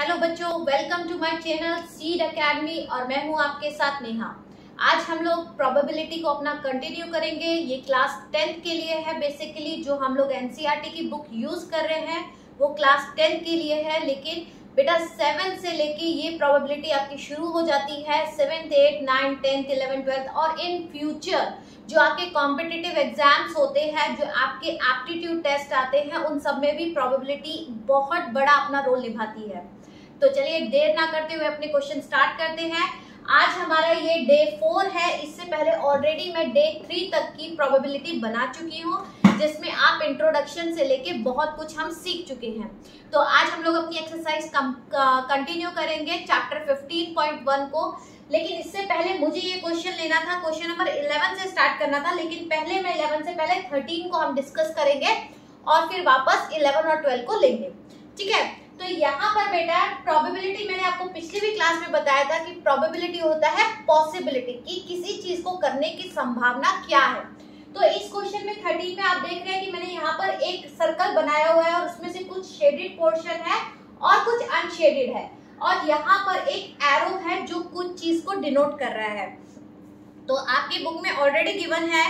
Hello बच्चों welcome to my channel Seed Academy और मैं हूँ आपके साथ नेहा। आज हम लोग प्रोबेबिलिटी को अपना कंटिन्यू करेंगे। ये क्लास टेंथ के लिए है बेसिकली जो हम लोग एनसीईआरटी की बुक यूज़ कर रहे हैं, वो क्लास टेंथ के लिए है, लेकिन बेटा सेवन से लेके ये प्रोबेबिलिटी आपकी शुरू हो जाती है seventh eight nine tenth eleven twelfth और इन फ्यूचर जो आपके कॉम्पिटिटिव एग्ज़ाम्स होते हैं, जो आपके एप्टीट्यूड टेस्ट आते हैं, उन सब में भी प्रोबेबिलिटी बहुत बड़ा अपना रोल निभाती है। तो चलिए देर ना करते हुए अपने क्वेश्चन स्टार्ट करते हैं। आज हमारा ये डे फोर है। इससे पहले ऑलरेडी मैं डे थ्री तक की प्रोबेबिलिटी बना चुकी हूँ, जिसमें आप इंट्रोडक्शन से लेके बहुत कुछ हम सीख चुके हैं। तो आज हम लोग अपनी एक्सरसाइज कंटिन्यू करेंगे चैप्टर 15.1 को। लेकिन इससे पहले मुझे ये क्वेश्चन लेना था क्वेश्चन नंबर 11 से स्टार्ट करना था, लेकिन पहले मैं 11 से पहले 13 को हम डिस्कस करेंगे और फिर वापस 11 और 12 को लेंगे। ठीक है? तो यहाँ पर बेटा प्रोबेबिलिटी मैंने आपको पिछली भी क्लास में बताया था कि प्रोबेबिलिटी होता है पॉसिबिलिटी कि किसी चीज़ को करने की संभावना क्या है। तो इस क्वेश्चन में थर्टीन में आप देख रहे हैं कि मैंने यहाँ पर एक सर्कल बनाया हुआ है और उसमें से कुछ शेडेड पोर्शन है और कुछ अनशेडेड है और यहाँ पर एक एरो है जो कुछ चीज़ को डिनोट कर रहा है। तो आपकी बुक में ऑलरेडी गिवन है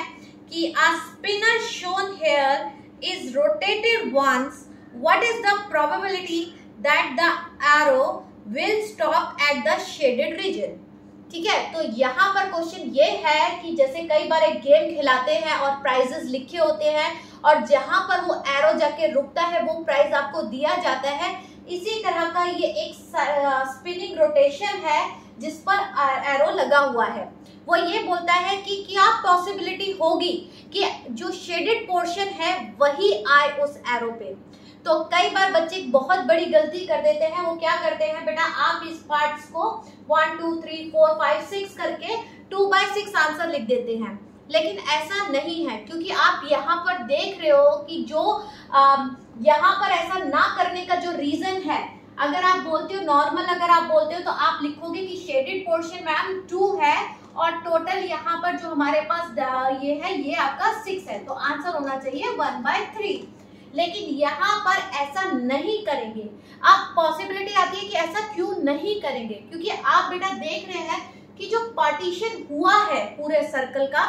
कि a spinner shown here is rotated once. What is the probability that the arrow will stop at the shaded region. ठीक है? तो यहाँ पर क्वेश्चन ये है कि जैसे कई बार एक गेम खिलाते हैं और प्राइजेस लिखे होते हैं और जहाँ पर वो एरो जाके रुकता है, वो प्राइज आपको दिया जाता है। इसी तरह का ये एक स्पिनिंग रोटेशन है जिस पर एरो लगा हुआ है। वो ये बोलता है कि क्या पॉसिबिलिटी होगी कि जो शेडेड पोर्शन है, वही आए उस एरो पे। तो कई बार बच्चे बहुत बड़ी गलती कर देते हैं, वो क्या करते हैं, बेटा, आप इस पार्ट्स को one two three four five six करके टू बाय सिक्स आंसर लिख देते हैं। लेकिन ऐसा नहीं है, क्योंकि आप यहाँ पर देख रहे हो कि जो यहाँ पर ऐसा ना करने का जो रीजन है, अगर आप बोलते हो नॉर्मल अगर आप बोलते हो तो आप लिखोगे कि शेडेड पोर्शन मैम टू है और टोटल यहाँ पर जो हमारे पास ये है, ये आपका सिक्स है। तो आंसर होना चाहिए वन बाय थ्री लेकिन यहाँ पर ऐसा नहीं करेंगे। अब पॉसिबिलिटी आती है कि ऐसा क्यों नहीं करेंगे? क्योंकि आप बेटा देख रहे हैं कि जो पार्टीशन हुआ है पूरे सर्कल का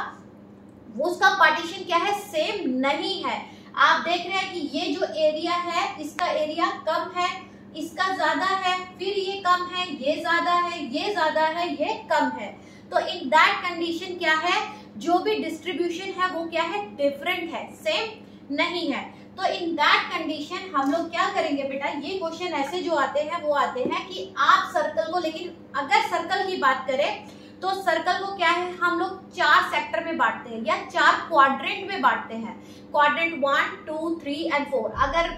उसका पार्टीशन क्या है? सेम नहीं है। आप देख रहे हैं कि ये जो एरिया है, इसका एरिया कम है, इसका ज़्यादा है, फिर ये कम है, ये ज़्यादा है, ये ज़्यादा है, ये कम है। तो इन दैट कंडीशन क्या है? जो भी डिस्ट्रीब्यूशन है, वो क्या है? डिफरेंट है। सेम नहीं है। तो इन दैट कंडीशन हम लोग क्या करेंगे बेटा? ये क्वेश्चन ऐसे जो आते हैं, वो आते हैं कि आप सर्कल को, लेकिन अगर सर्कल की बात करें तो सर्कल को क्या है? हम लोग चार सेक्टर में बांटते हैं, या चार क्वाड्रेंट में बांटते हैं। Quadrant one two three and four अगर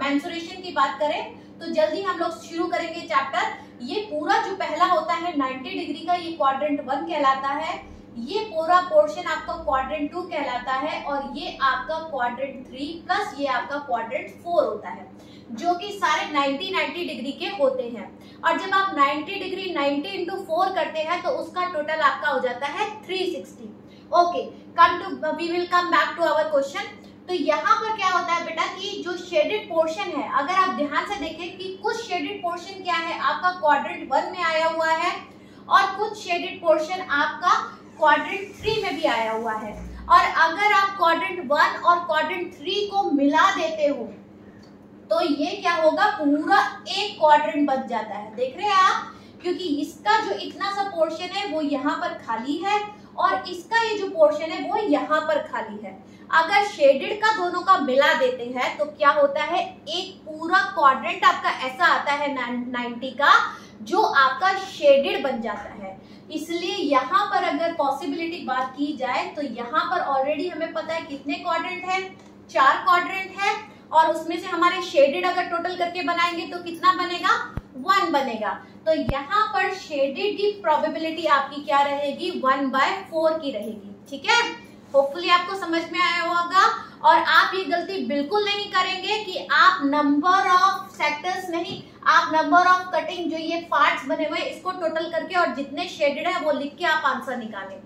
मैंसुरेशन की बात करें तो जल्दी हम लोग शुरू करेंगे चैप्टर ये पूरा जो पहला होता है 90 डिग्री का, ये क्वाड्रेंट वन कहलाता है। ये पूरा पोर्शन आपका क्वाड्रेंट टू कहलाता है और ये आपका क्वाड्रेंट थ्री प्लस ये आपका क्वाड्रेंट फोर होता है, जो कि सारे 90 90 डिग्री के होते हैं। और जब आप 90 डिग्री 90 इंटू फोर करते हैं तो उसका टोटल आपका हो जाता है 360 okay come to we will come back to our question तो यहाँ पर क्या होता है बेटा कि जो शेडेड पोर्शन है, अगर आप ध्यान से देखें कि कुछ शेडेड पोर्शन क्या है, आपका क्वाड्रेंट वन में आया हुआ है और कुछ शेडेड पोर्शन आपका क्वाड्रेंट थ्री में भी आया हुआ है। और अगर आप क्वाड्रेंट वन और क्वाड्रेंट थ्री को मिला देते हो तो ये क्या होगा? पूरा एक क्वाड्रेंट बच जाता है। देख रहे हैं आप? क्योंकि इसका जो इतना सा पोर्शन है, वो यहाँ पर खाली है और इसका ये जो पोर्शन है, वो यहाँ पर खाली है। अगर शेडेड का दोनों का मिला देते हैं तो क्या होता है? एक पूरा क्वाड्रेंट आपका ऐसा आता है नाइनटी का, जो आपका शेडेड बन जाता है। इसलिए यहाँ पर अगर पॉसिबिलिटी बात की जाए तो यहाँ पर ऑलरेडी हमें पता है कितने क्वाड्रेंट है? चार क्वाड्रेंट है, और उसमें से हमारे शेडेड अगर टोटल करके बनाएँगे तो कितना बनेगा? वन बनेगा। तो यहाँ पर शेडेड की प्रोबेबिलिटी आपकी क्या रहेगी? वन बाय फोर की रहेगी। ठीक है? होपफुली आपको समझ में आया होगा। और आप ये गलती बिल्कुल नहीं करेंगे कि आप नंबर ऑफ़ सेक्टर्स नहीं आप नंबर ऑफ़ कटिंग जो ये पार्ट्स बने हुए, इसको टोटल करके और जितने शेडेड है, वो लिख के आप आंसर निकालें।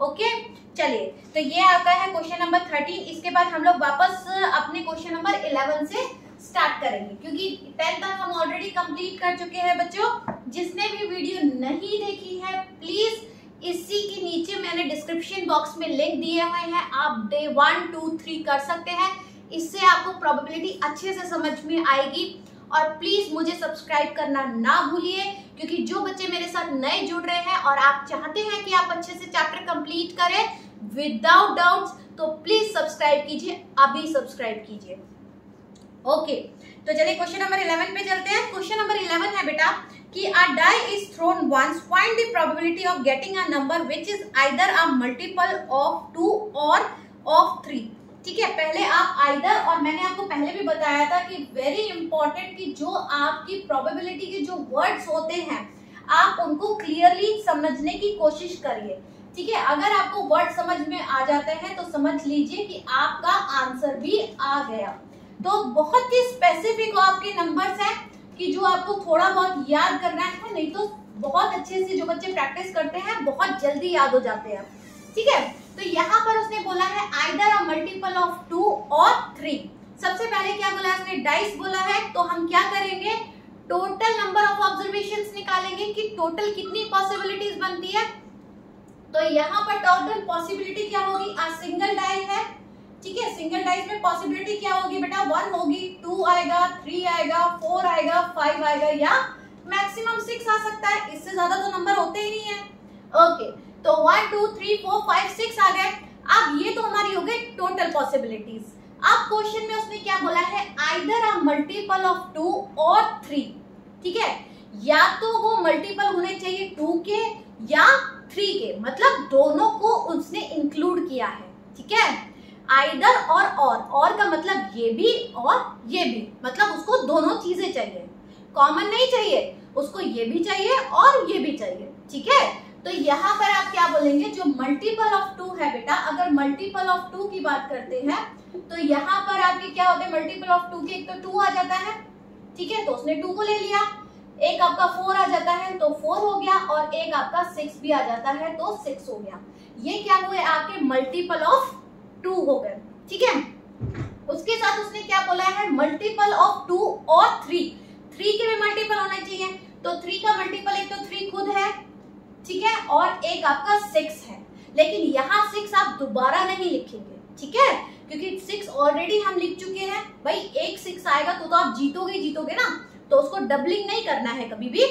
ओके चलिए तो ये आता है क्वेश्चन नंबर थर्टीन इसके बाद हम लोग वापस अपने क्वेश्चन नंबर इलेवन से स्टार्ट करेंगे। क्योंकि टेन तक हम ऑलरेडी कंप्लीट कर चुके हैं बच्चों। जिसने भी वीडियो नहीं देखी है प्लीज़ इसी के नीचे मैंने डिस्क्रिप्शन बॉक्स में लिंक दिए हुए हैं। आप डे वन टू थ्री कर सकते हैं। इससे आपको प्रोबेबिलिटी अच्छे से समझ में आएगी। और प्लीज़ मुझे सब्सक्राइब करना ना भूलिए, क्योंकि जो बच्चे मेरे साथ नए जुड़ रहे हैं और आप चाहते हैं कि आप अच्छे से चैप्टर कंप्लीट करें विदाउट डाउट्स तो प्लीज़ सब्सक्राइब कीजिए, अभी सब्सक्राइब कीजिए। ओके तो चलिए क्वेश्चन नंबर इलेवन पे चलते हैं। क्वेश्चन नंबर इलेवन है बेटा, कि a die is thrown once find the probability of getting a number which is either a multiple of two or of three ठीक है, पहले आप आइदर और मैंने आपको पहले भी बताया था कि वेरी इंपॉर्टेंट कि जो आपकी प्रोबेबिलिटी के जो वर्ड्स होते हैं, आप उनको क्लियरली समझने की कोशिश करिए। ठीक है, अगर आपको वर्ड समझ में आ जाते हैं तो समझ लीजिए कि आपका आंसर भी आ गया। तो बहुत ही स्पेसिफिक आपके नंबर्स हैं कि जो आपको थोड़ा बहुत याद करना है, नहीं तो बहुत अच्छे से जो बच्चे प्रैक्टिस करते हैं, बहुत जल्दी याद हो जाते हैं। ठीक है तो यहाँ पर उसने बोला है either a multiple of two or three सबसे पहले क्या बोला? उसने डाइस बोला है तो हम क्या करेंगे? टोटल नंबर ऑफ़ ऑब्जर्वेशन निकालेंगे कि टोटल कितनी पॉसिबिलिटीज बनती है। तो यहाँ पर टोटल पॉसिबिलिटी क्या होगी? आ सिंगल डाई है। ठीक है सिंगल डाइस में पॉसिबिलिटी क्या होगी बेटा? वन होगी टू आएगा थ्री आएगा फोर आएगा फाइव आएगा, या मैक्सिमम सिक्स आ सकता है। इससे ज़्यादा तो नंबर होते ही नहीं है। Okay okay. तो one two three four five six आ गए। अब ये तो हमारी हो गई टोटल पॉसिबिलिटीज अब क्वेश्चन में उसने क्या बोला है? Either a multiple of two or three ठीक है? या तो वो मल्टीपल होने चाहिए टू के या थ्री के। मतलब दोनों को उसने इंक्लूड किया है। ठीक है? आइदर और और और का मतलब ये भी और ये भी। मतलब उसको दोनों चीज़ें चाहिए। कॉमन नहीं चाहिए, उसको ये भी चाहिए और ये भी चाहिए। ठीक है? तो यहाँ पर आप क्या बोलेंगे? जो मल्टीपल ऑफ़ टू है बेटा, अगर मल्टीपल ऑफ़ टू की बात करते हैं तो यहाँ पर आपके क्या होते हैं? मल्टीपल ऑफ़ टू के एक तो टू आ जाता है, ठीक है? तो उसने टू को ले लिया। एक आपका फोर आ जाता है तो फोर हो गया, और एक आपका सिक्स भी आ जाता है तो सिक्स हो गया। ये क्या हुए? आपके मल्टीपल ऑफ़ टू हो गए, ठीक है? उसके साथ उसने क्या बोला है? Multiple of two or three three के भी मल्टीपल होना चाहिए। तो थ्री का मल्टीपल एक तो थ्री खुद है ठीक है? और एक आपका सिक्स है। लेकिन यहाँ सिक्स आप दोबारा नहीं लिखेंगे। ठीक है? क्योंकि सिक्स ऑलरेडी हम लिख चुके हैं। भाई एक सिक्स आएगा तो, तो आप जीतोगे जीतोगे ना। तो उसको डबलिंग नहीं करना है कभी भी।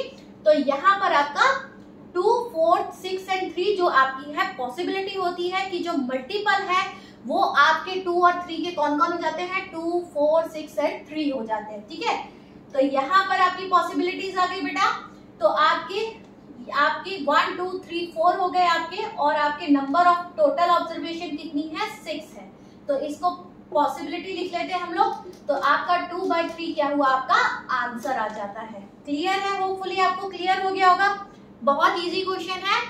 तो यहाँ पर आपका two four six and three जो आपकी है पॉसिबिलिटी होती है कि जो मल्टीपल है वो आपके टू और थ्री के कौन कौन हो जाते हैं? Two four six and three हो जाते हैं। ठीक है? तो यहाँ पर आपकी पॉसिबिलिटीज आ गई बेटा। तो आपके आपके वन टू थ्री फोर हो गए आपके और आपके नंबर ऑफ़ टोटल ऑब्जर्वेशन कितनी है? सिक्स है। तो इसको पॉसिबिलिटी लिख लेते हैं हम लोग। तो आपका टू बाई थ्री क्या हुआ? आपका आंसर आ जाता है। क्लियर है? होपफुली आपको क्लियर हो गया होगा। बहुत इजी क्वेश्चन है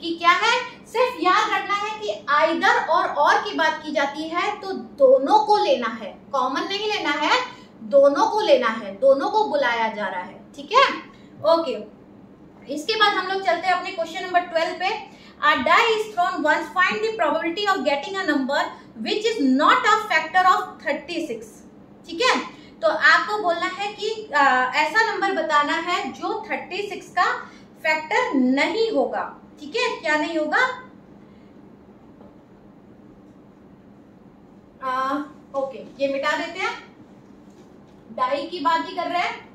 कि क्या है? सिर्फ़ याद रखना है कि आइदर और और की बात की जाती है तो दोनों को लेना है। कॉमन नहीं लेना है, दोनों को लेना है। दोनों को बुलाया जा रहा है। ठीक है? ओके इसके बाद हम लोग चलते हैं अपने क्वेश्चन नंबर ट्वेल्व पे। A die is thrown once. Find the probability of getting a number which is not a factor of 36. ठीक है? तो आपको बोलना है कि आ, ऐसा नंबर बताना है जो 36 का फैक्टर नहीं होगा। ठीक है? क्या नहीं होगा? आ, ओके ये मिटा देते हैं। डाई की बात ही कर रहे हैं।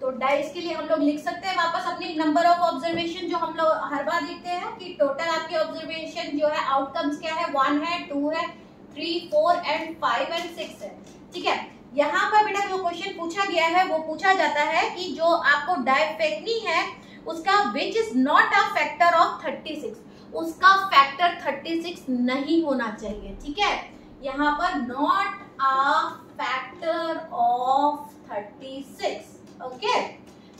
तो डाइस के लिए हम लोग लिख सकते हैं वापस अपनी नंबर ऑफ़ ऑब्जर्वेशन जो हम लोग हर बार लिखते हैं कि टोटल आपके ऑब्जर्वेशन जो है आउटकम्स क्या है? वन है टू है three four and five and six है। ठीक है? यहाँ पर बेटा जो क्वेश्चन पूछा गया है, वो पूछा जाता है कि जो आपको डाई फेंकनी है, उसका which is not a factor of thirty six उसका फैक्टर थर्टी सिक्स नहीं होना चाहिए। ठीक है? यहाँ पर not a factor of thirty okay?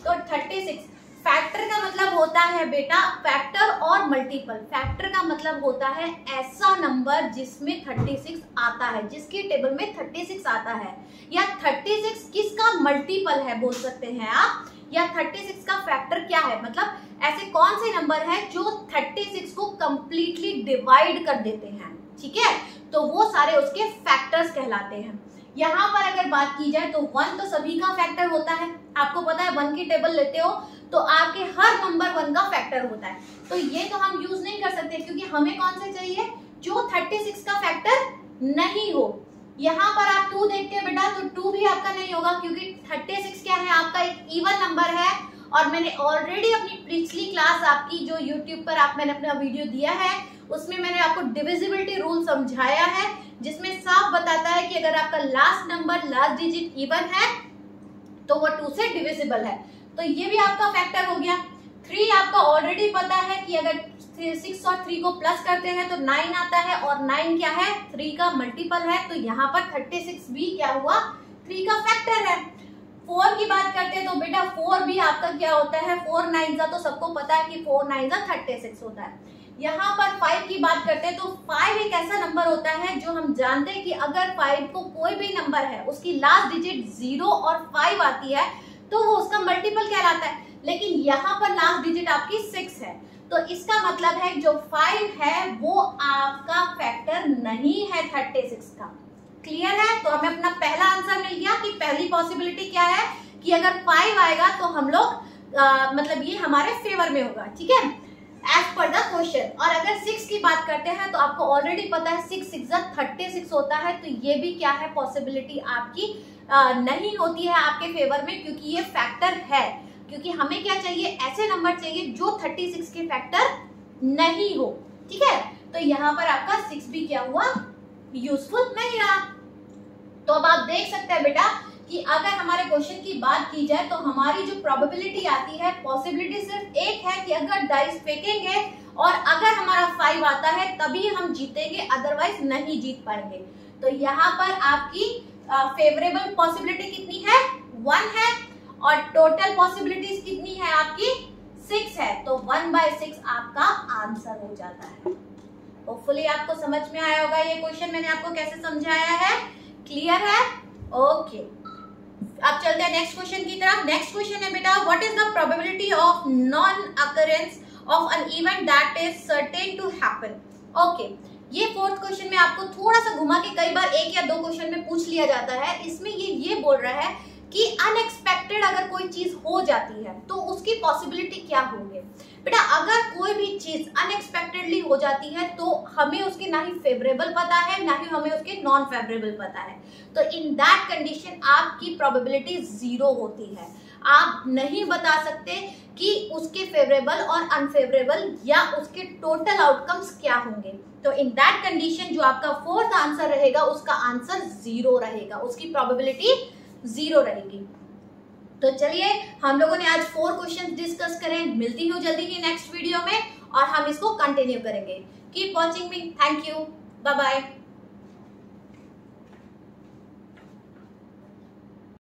तो 36 फैक्टर का मतलब होता है बेटा फैक्टर और मल्टीपल फैक्टर का मतलब होता है ऐसा नंबर जिसमें 36 आता है, जिसके टेबल में 36 आता है. या 36 किसका मल्टीपल है बोल सकते हैं आप? या 36 का फैक्टर क्या है? मतलब ऐसे कौन से नंबर है जो 36 को कंप्लीटली डिवाइड कर देते हैं? ठीक है? तो वो सारे उसके फैक्टर्स कहलाते हैं. यहाँ पर अगर बात की जाए तो वन तो सभी का फैक्टर होता है। आपको पता है वन की टेबल लेते हो तो आपके हर नंबर वन का फैक्टर होता है। तो ये तो हम यूज़ नहीं कर सकते, क्योंकि हमें कौन से चाहिए? जो 36 का फैक्टर नहीं हो। यहाँ पर आप टू देखते हैं बेटा तो टू भी आपका नहीं होगा, क्योंकि 36 क्या है? आपका एक इवन नंबर है। और मैंने ऑलरेडी अपनी पिछली क्लास आपकी जो यूट्यूब पर आप मैंने अपना वीडियो दिया है, उसमें मैंने आपको डिविजिबिलिटी रूल समझाया है, जिसमें साफ़ बताता है कि अगर आपका last number last digit even है तो वो टू से डिविजिबल है। तो ये भी आपका फैक्टर हो गया। थ्री आपका ऑलरेडी पता है कि अगर सिक्स और थ्री को प्लस करते हैं तो नाइन आता है, और नाइन क्या है? थ्री का मल्टीपल है तो यहाँ पर थर्टी सिक्स भी क्या हुआ? थ्री का फैक्टर है। की बात करते हैं तो बेटा फोर भी आपका क्या होता है? फोर नाइन तो सबको पता है कि फोर नाइन थर्टी सिक्स होता है। यहाँ पर फाइव की बात करते हैं तो फाइव एक ऐसा नंबर होता है जो हम जानते हैं कि अगर फाइव को कोई भी नंबर है, उसकी लास्ट डिजिट ज़ीरो और फाइव आती है तो वो उसका मल्टीपल कहलाता है। लेकिन यहाँ पर लास्ट डिजिट आपकी सिक्स है। तो इसका मतलब है जो फाइव है, वो आपका फैक्टर नहीं है थर्टी सिक्स का। क्लियर है? तो हमें अपना पहला आंसर मिल गया कि पहली पॉसिबिलिटी क्या है? कि अगर फाइव आएगा तो हम लोग मतलब ये हमारे फेवर में होगा ठीक है? एज पर द क्वेश्चन और अगर सिक्स की बात करते हैं तो आपको ऑलरेडी पता है सिक्स सिक्स थर्टी सिक्स होता है तो ये भी क्या है? पॉसिबिलिटी आपकी आ, नहीं होती है आपके फेवर में क्योंकि ये फैक्टर है। क्योंकि हमें क्या चाहिए? ऐसे नंबर चाहिए जो थर्टी सिक्स के फैक्टर नहीं हो ठीक है? तो यहाँ पर आपका सिक्स भी क्या हुआ? यूजफुल नहीं रहा। तो अब आप देख सकते हैं बेटा कि अगर हमारे क्वेश्चन की बात की जाए तो हमारी जो प्रोबेबिलिटी आती है पॉसिबिलिटी सिर्फ़ एक है कि अगर डाइस फेंकेंगे और अगर हमारा फाइव आता है, तभी हम जीतेंगे अदरवाइज़ नहीं जीत पाएँगे। तो यहाँ पर आपकी फेवरेबल पॉसिबिलिटी कितनी है? वन है। और टोटल पॉसिबिलिटीज कितनी है आपकी? सिक्स है। तो वन बाय सिक्स आपका आंसर हो जाता है। होपफुली आपको समझ में आया होगा ये क्वेश्चन मैंने आपको कैसे समझाया है। क्लियर है? ओके अब चलते हैं नेक्स्ट क्वेश्चन की तरफ़. नेक्स्ट क्वेश्चन है बेटा what is the probability of non occurrence of an event that is certain to happen okay ये फोर्थ क्वेश्चन में आपको थोड़ा सा घुमा के कई बार एक या दो क्वेश्चन में पूछ लिया जाता है. इसमें ये ये बोल रहा है कि अनएक्सपेक्टेड अगर कोई चीज़ हो जाती है तो उसकी पॉसिबिलिटी क्या होंगे? बेटा, अगर कोई भी चीज़ अनएक्सपेक्टेडली हो जाती है तो हमें उसके ना ही फेवरेबल पता है, ना ही हमें उसके नॉन फेवरेबल पता है। तो इन दैट कंडीशन आपकी प्रोबेबिलिटी ज़ीरो होती है। आप नहीं बता सकते कि उसके फेवरेबल और अनफेवरेबल या उसके टोटल आउटकम्स क्या होंगे। तो इन दैट कंडीशन जो आपका फोर्थ आंसर रहेगा, उसका आंसर ज़ीरो रहेगा। उसकी प्रोबेबिलिटी ज़ीरो रहेगी। तो चलिए, हम लोगों ने आज फोर क्वेश्चन डिस्कस करे मिलती हूँ जल्दी ही नेक्स्ट वीडियो में और हम इसको कंटिन्यू करेंगे। Keep watching me thank you bye bye